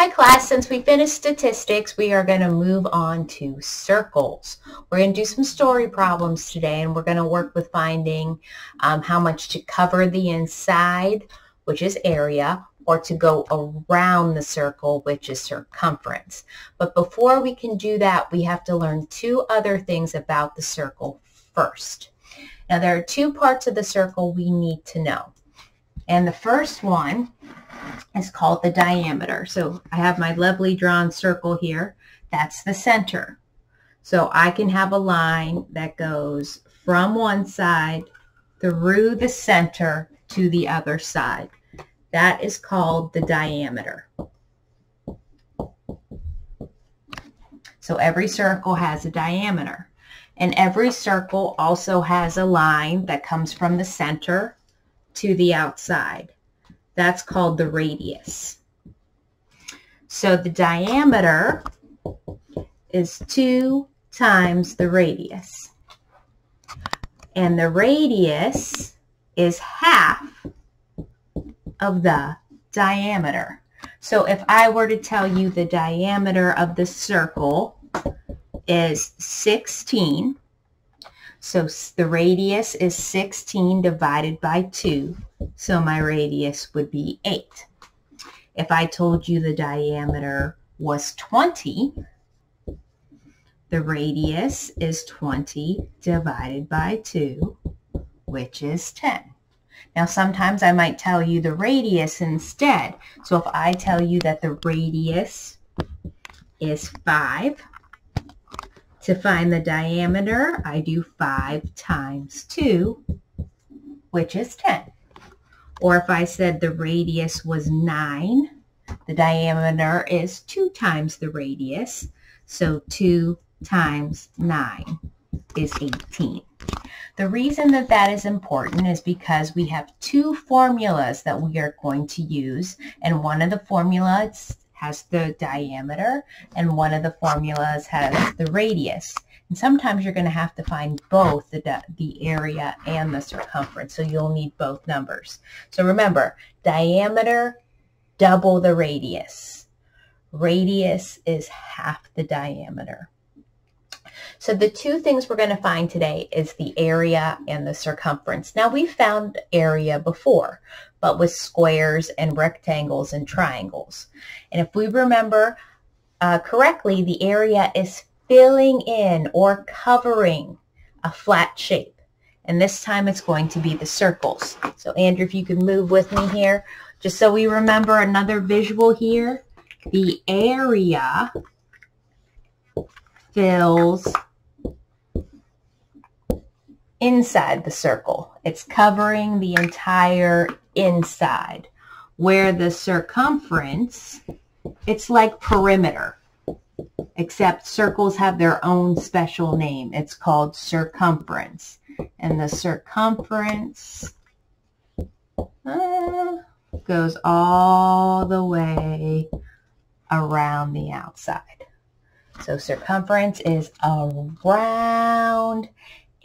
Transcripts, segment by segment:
Hi class, since we finished statistics, we are going to move on to circles. We're going to do some story problems today and we're going to work with finding um, how much to cover the inside, which is area, or to go around the circle, which is circumference. But before we can do that, we have to learn two other things about the circle first. Now there are two parts of the circle we need to know. And the first one is called the diameter. So I have my lovely drawn circle here. That's the center. So I can have a line that goes from one side through the center to the other side. That is called the diameter. So every circle has a diameter. And every circle also has a line that comes from the center to the outside. That's called the radius. So the diameter is 2 times the radius. And the radius is half of the diameter. So if I were to tell you the diameter of the circle is 16, so the radius is 16 divided by 2. So my radius would be 8. If I told you the diameter was 20, the radius is 20 divided by 2, which is 10. Now sometimes I might tell you the radius instead. So if I tell you that the radius is 5, to find the diameter, I do 5 times 2, which is 10. Or if I said the radius was 9, the diameter is 2 times the radius. So 2 times 9 is 18. The reason that that is important is because we have two formulas that we are going to use, and one of the formulas has the diameter and one of the formulas has the radius. And sometimes you're going to have to find both the, the area and the circumference, so you'll need both numbers. So remember, diameter, double the radius. Radius is half the diameter. So the two things we're going to find today is the area and the circumference. Now we found area before, but with squares and rectangles and triangles. And if we remember uh, correctly, the area is filling in or covering a flat shape. And this time it's going to be the circles. So Andrew, if you could move with me here, just so we remember another visual here. The area fills inside the circle. It's covering the entire inside. Where the circumference, it's like perimeter, except circles have their own special name. It's called circumference. And the circumference uh, goes all the way around the outside. So circumference is around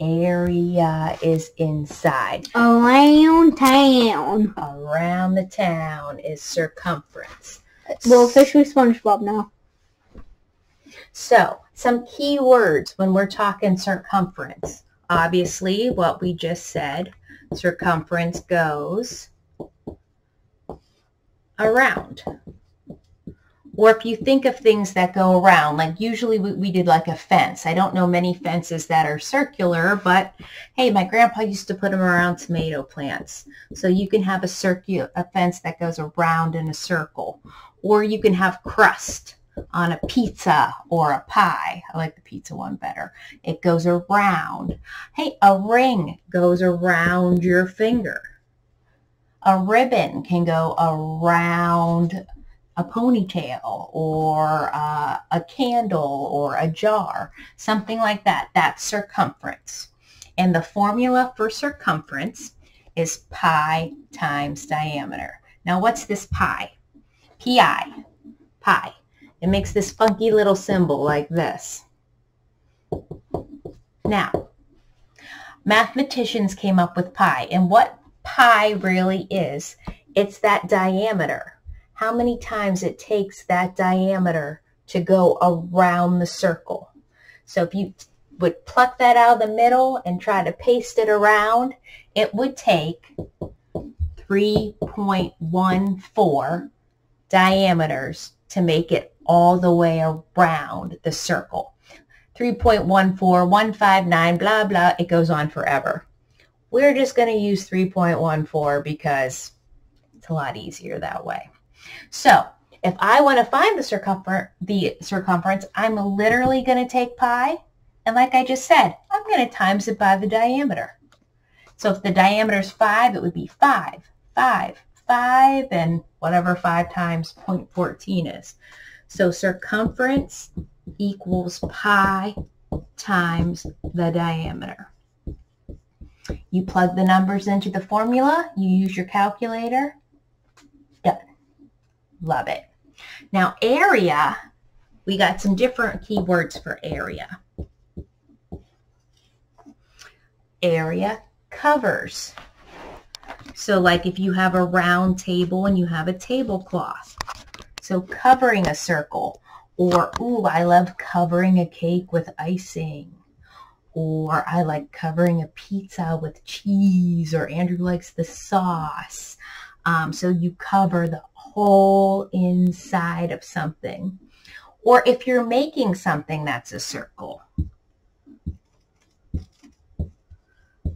area is inside. Around town. Around the town is circumference. Well, officially SpongeBob now. So, some key words when we're talking circumference. Obviously, what we just said, circumference goes around. Or if you think of things that go around, like usually we, we, did like a fence. I don't know many fences that are circular, but hey, my grandpa used to put them around tomato plants. So you can have a, circular, a fence that goes around in a circle. Or you can have crust on a pizza or a pie. I like the pizza one better. It goes around. Hey, a ring goes around your finger. A ribbon can go around a ponytail or uh, a candle or a jar, something like that. That's circumference. And the formula for circumference is pi times diameter. Now what's this pi? Pi. Pi. It makes this funky little symbol like this. Now, mathematicians came up with pi. And what pi really is, it's that diameter how many times it takes that diameter to go around the circle. So if you would pluck that out of the middle and try to paste it around, it would take 3.14 diameters to make it all the way around the circle. 3.14, 159, blah, blah, it goes on forever. We're just going to use 3.14 because it's a lot easier that way. So if I want to find the circumference, the circumference, I'm literally going to take pi, and like I just said, I'm going to times it by the diameter. So if the diameter is 5, it would be 5, 5, 5, and whatever 5 times 0.14 is. So circumference equals pi times the diameter. You plug the numbers into the formula, you use your calculator, done. Love it. Now area, we got some different keywords for area. Area covers. So like if you have a round table and you have a tablecloth. So covering a circle. Or, ooh, I love covering a cake with icing. Or I like covering a pizza with cheese. Or Andrew likes the sauce. Um, so you cover the whole inside of something. Or if you're making something that's a circle.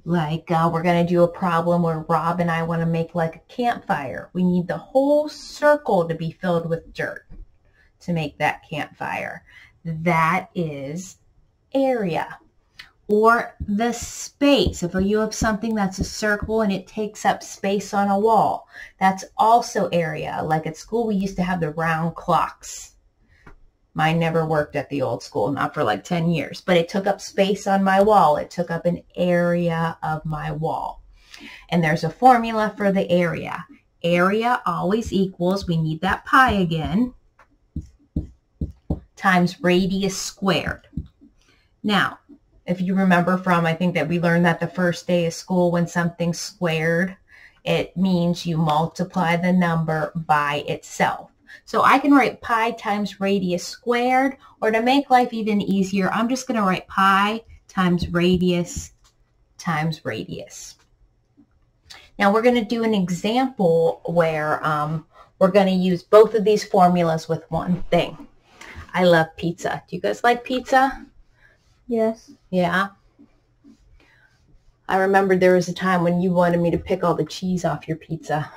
Like uh, we're going to do a problem where Rob and I want to make like a campfire. We need the whole circle to be filled with dirt to make that campfire. That is area. Or the space. If you have something that's a circle and it takes up space on a wall, that's also area. Like at school, we used to have the round clocks. Mine never worked at the old school, not for like 10 years, but it took up space on my wall. It took up an area of my wall. And there's a formula for the area. Area always equals, we need that pi again, times radius squared. Now, if you remember from, I think that we learned that the first day of school when something's squared, it means you multiply the number by itself. So I can write pi times radius squared, or to make life even easier, I'm just going to write pi times radius times radius. Now we're going to do an example where um, we're going to use both of these formulas with one thing. I love pizza. Do you guys like pizza? Yes. Yeah. I remember there was a time when you wanted me to pick all the cheese off your pizza.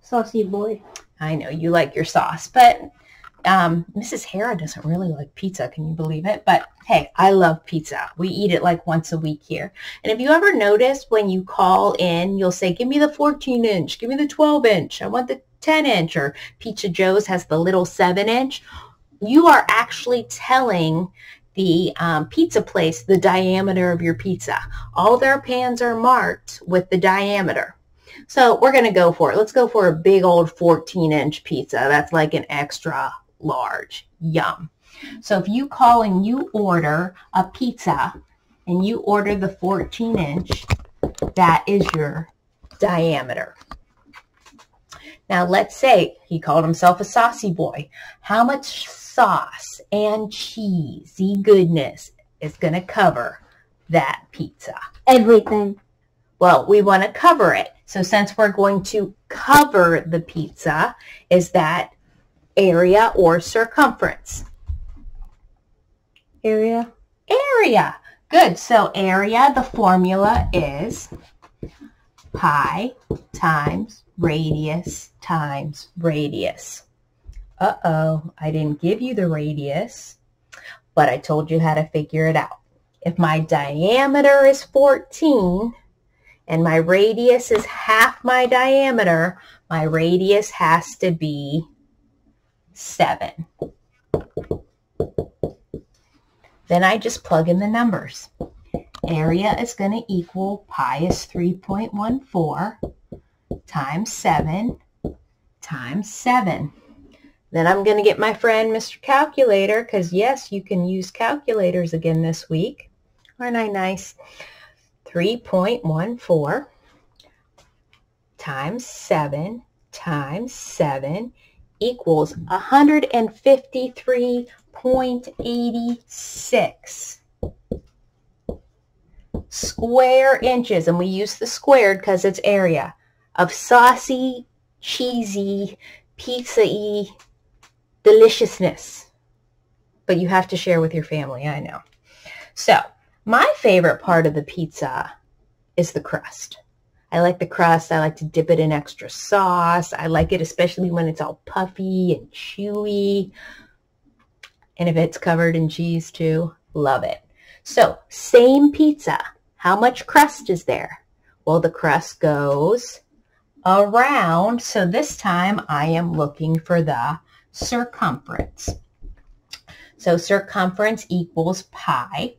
Saucy boy. I know you like your sauce, but um, Mrs. Hera doesn't really like pizza. Can you believe it? But hey, I love pizza. We eat it like once a week here. And if you ever notice when you call in, you'll say, give me the 14 inch, give me the 12 inch. I want the 10 inch or Pizza Joe's has the little 7 inch. You are actually telling the um, pizza place the diameter of your pizza. All their pans are marked with the diameter. So we're going to go for it. Let's go for a big old 14 inch pizza. That's like an extra large. Yum. So if you call and you order a pizza and you order the 14 inch, that is your diameter. Now let's say he called himself a saucy boy. How much sauce and cheesy goodness is going to cover that pizza? Everything. Well, we want to cover it. So since we're going to cover the pizza, is that area or circumference? Area. Area. Good. So area, the formula is pi times radius times radius. Uh-oh, I didn't give you the radius, but I told you how to figure it out. If my diameter is 14, and my radius is half my diameter, my radius has to be 7. Then I just plug in the numbers. Area is going to equal pi is 3.14 times 7 times 7. Then I'm going to get my friend Mr. Calculator because yes, you can use calculators again this week. Aren't I nice? 3.14 times 7 times 7 equals 153.86 square inches, and we use the squared because it's area, of saucy, cheesy, pizza-y deliciousness. But you have to share with your family, I know. So, my favorite part of the pizza is the crust. I like the crust. I like to dip it in extra sauce. I like it especially when it's all puffy and chewy. And if it's covered in cheese too, love it. So same pizza. How much crust is there? Well, the crust goes around. So this time I am looking for the circumference. So circumference equals pi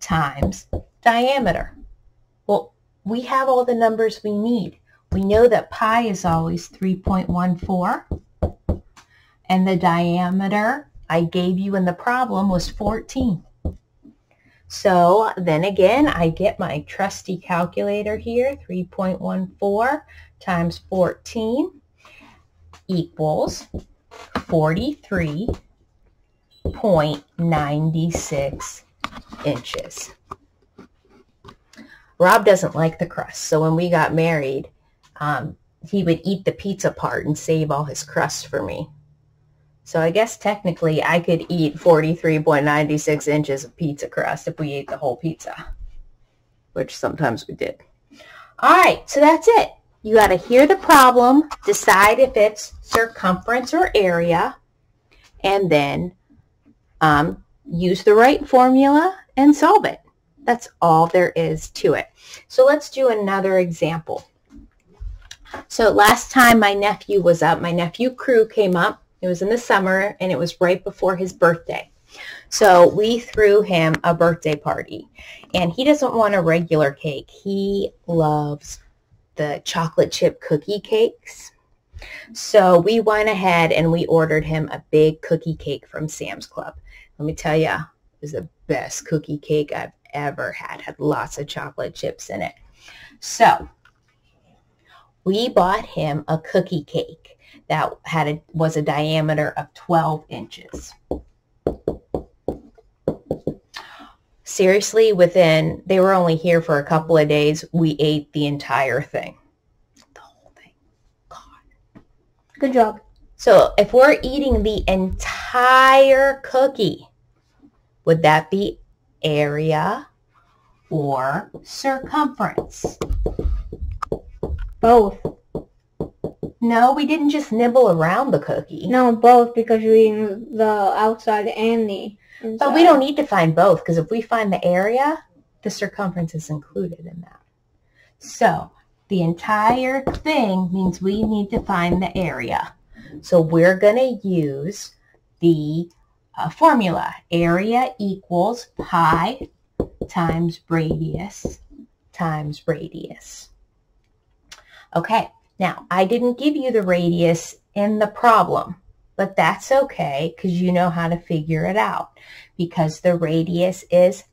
times diameter. Well, we have all the numbers we need. We know that pi is always 3.14 and the diameter I gave you in the problem was 14. So then again, I get my trusty calculator here, 3.14 times 14 equals 43.96 inches. Rob doesn't like the crust, so when we got married, um, he would eat the pizza part and save all his crust for me. So I guess technically I could eat 43.96 inches of pizza crust if we ate the whole pizza, which sometimes we did. All right, so that's it. You got to hear the problem, decide if it's circumference or area, and then um, use the right formula and solve it. That's all there is to it. So let's do another example. So last time my nephew was up, my nephew Crew came up. It was in the summer and it was right before his birthday. So we threw him a birthday party and he doesn't want a regular cake. He loves the chocolate chip cookie cakes. So we went ahead and we ordered him a big cookie cake from Sam's Club. Let me tell you, it was the best cookie cake I've ever had. Had lots of chocolate chips in it. So we bought him a cookie cake that had a, was a diameter of 12 inches. Seriously, within, they were only here for a couple of days, we ate the entire thing. The whole thing. God. Good job. So if we're eating the entire cookie, would that be area or circumference? Both. No, we didn't just nibble around the cookie. No, both because you're eating the outside and the inside. But we don't need to find both because if we find the area, the circumference is included in that. So the entire thing means we need to find the area. So we're going to use the uh, formula. Area equals pi times radius times radius. Okay, now I didn't give you the radius in the problem, but that's okay because you know how to figure it out because the radius is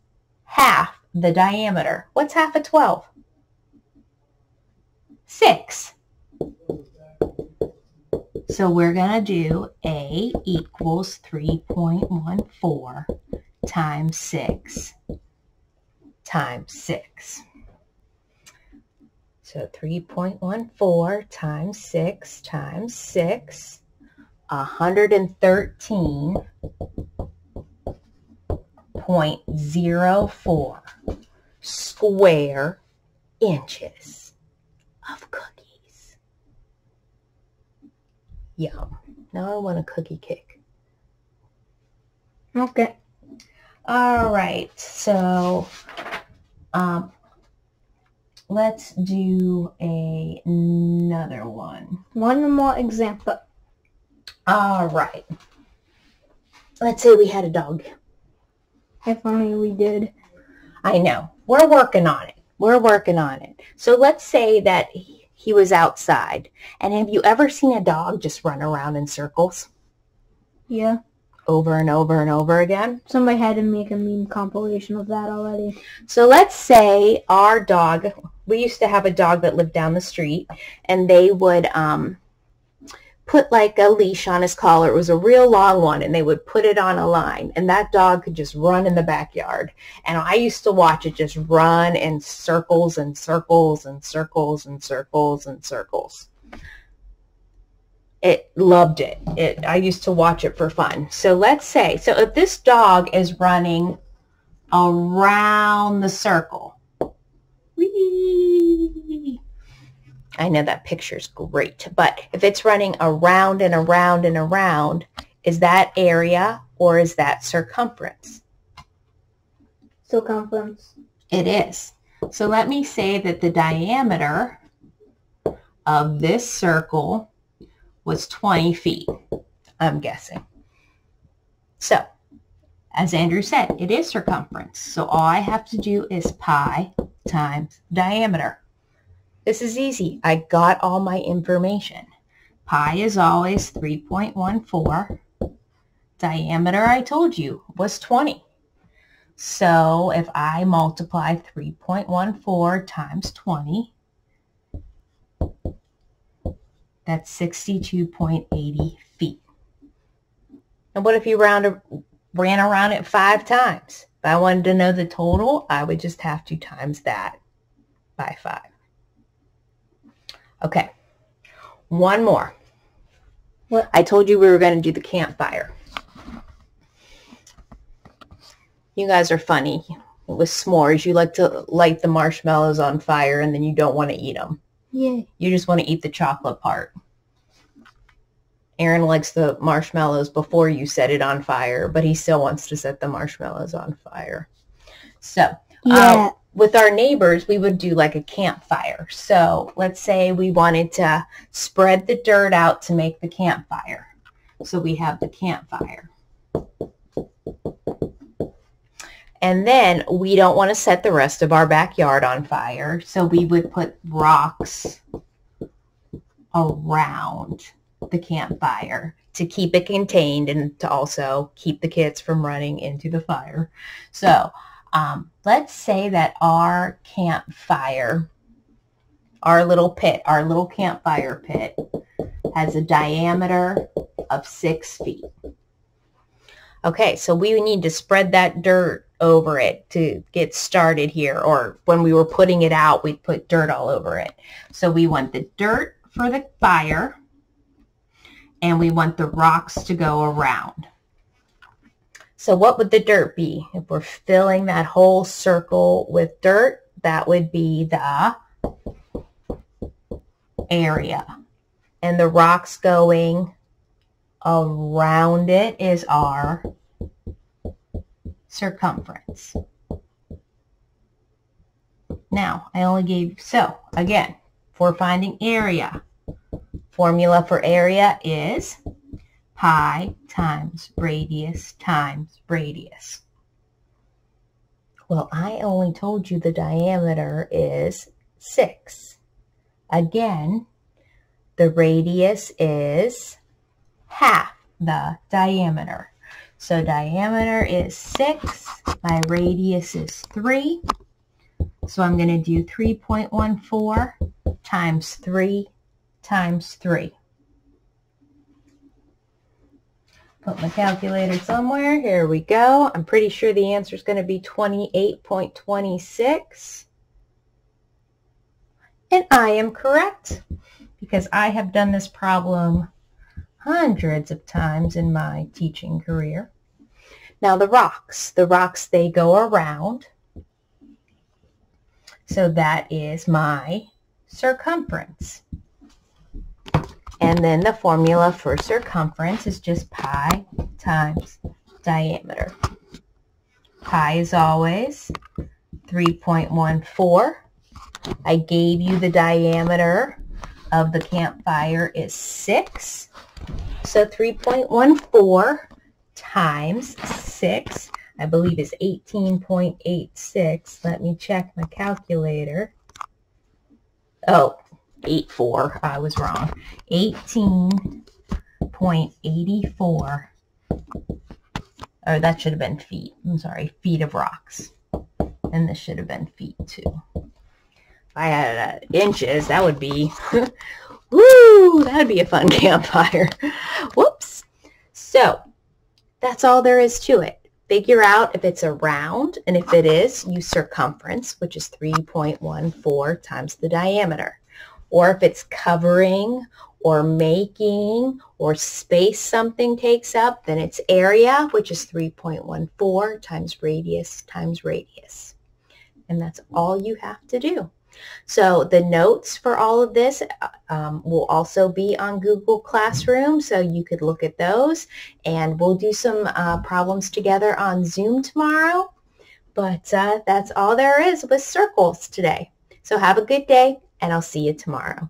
half the diameter. What's half of 12? 6. So we're going to do A equals 3.14 times 6 times 6. So 3.14 times 6 times 6, 113.04 square inches of cookies. Yum. Now I want a cookie cake. Okay. All right. So um, let's do a, another one. One more example. All right. Let's say we had a dog. If only we did. I know. We're working on it. We're working on it. So let's say that he was outside. And have you ever seen a dog just run around in circles? Yeah. over and over and over again. Somebody had to make a meme compilation of that already. So let's say our dog, we used to have a dog that lived down the street and they would um, put like a leash on his collar. It was a real long one and they would put it on a line and that dog could just run in the backyard. And I used to watch it just run in circles and circles and circles and circles and circles. It loved it. It I used to watch it for fun. So let's say, so if this dog is running around the circle, whee, I know that picture's great, but if it's running around and around and around, is that area or is that circumference? Circumference. It is. So let me say that the diameter of this circle was 20 feet, I'm guessing. So, as Andrew said, it is circumference. So all I have to do is pi times diameter. This is easy. I got all my information. Pi is always 3.14. Diameter, I told you, was 20. So if I multiply 3.14 times 20, that's 62.80 feet. And what if you round, ran around it five times? If I wanted to know the total, I would just have to times that by five. Okay, one more. What? I told you we were going to do the campfire. You guys are funny. With s'mores, you like to light the marshmallows on fire and then you don't want to eat them. Yeah. You just want to eat the chocolate part. Aaron likes the marshmallows before you set it on fire, but he still wants to set the marshmallows on fire. So, Yeah. uh, with our neighbors, we would do like a campfire. So let's say we wanted to spread the dirt out to make the campfire. So we have the campfire. And then we don't want to set the rest of our backyard on fire. So we would put rocks around the campfire to keep it contained and to also keep the kids from running into the fire. So um, let's say that our campfire, our little pit, our little campfire pit has a diameter of six feet. Okay, so we need to spread that dirt over it to get started here. Or when we were putting it out, we put dirt all over it. So we want the dirt for the fire and we want the rocks to go around. So what would the dirt be? If we're filling that whole circle with dirt, that would be the area. And the rocks going around it is our circumference. Now, I only gave, so again, for finding area, formula for area is pi times radius times radius. Well, I only told you the diameter is 6. Again, the radius is half the diameter. So diameter is 6, my radius is 3. So I'm going to do 3.14 times 3 times 3. Put my calculator somewhere. Here we go. I'm pretty sure the answer is going to be 28.26. And I am correct because I have done this problem hundreds of times in my teaching career. Now the rocks. The rocks, they go around. So that is my circumference. And then the formula for circumference is just pi times diameter. Pi is always 3.14. I gave you the diameter of the campfire is 6. So 3.14 times 6, I believe is 18.86. Let me check my calculator. Oh, 84. I was wrong. 18.84 or that should have been feet. I'm sorry, feet of rocks. And this should have been feet too. If I had uh, inches, that would be, woo, that would be a fun campfire. Whoops. So that's all there is to it. Figure out if it's a round, and if it is, use circumference, which is 3.14 times the diameter. Or if it's covering or making or space something takes up, then it's area, which is 3.14 times radius times radius. And that's all you have to do. So the notes for all of this uh, um, will also be on Google Classroom, so you could look at those. And we'll do some uh, problems together on Zoom tomorrow. But uh, that's all there is with circles today. So have a good day, and I'll see you tomorrow.